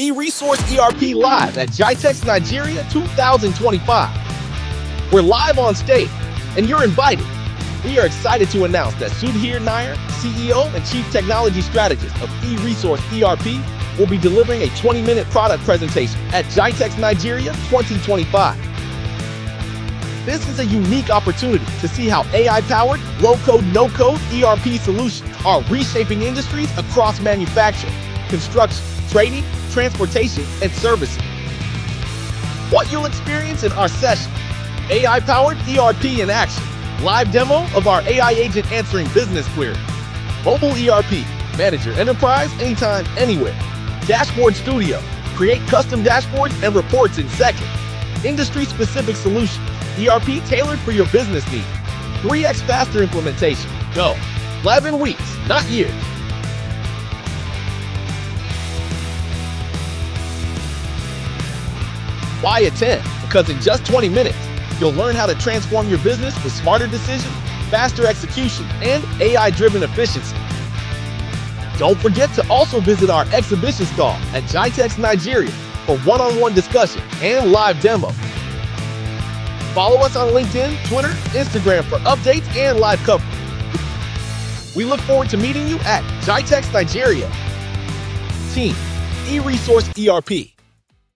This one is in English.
eResource ERP Live at GITEX Nigeria 2025. We're live on stage, and you're invited. We are excited to announce that Sudhir Nair, CEO and Chief Technology Strategist of eResource ERP, will be delivering a 20-minute product presentation at GITEX Nigeria 2025. This is a unique opportunity to see how AI-powered, low-code, no-code ERP solutions are reshaping industries across manufacturing, construction, trading, transportation, and services. What you'll experience in our session, AI-powered ERP in action, live demo of our AI agent answering business queries, mobile ERP, manage your enterprise anytime, anywhere, dashboard studio, create custom dashboards and reports in seconds, industry-specific solutions, ERP tailored for your business needs, 3x faster implementation, go, 11 weeks, not years. Why attend? Because in just 20 minutes, you'll learn how to transform your business with smarter decisions, faster execution, and AI-driven efficiency. Don't forget to also visit our exhibition stall at GITEX Nigeria for one-on-one discussion and live demo. Follow us on LinkedIn, Twitter, Instagram for updates and live coverage. We look forward to meeting you at GITEX Nigeria. Team, eResource ERP.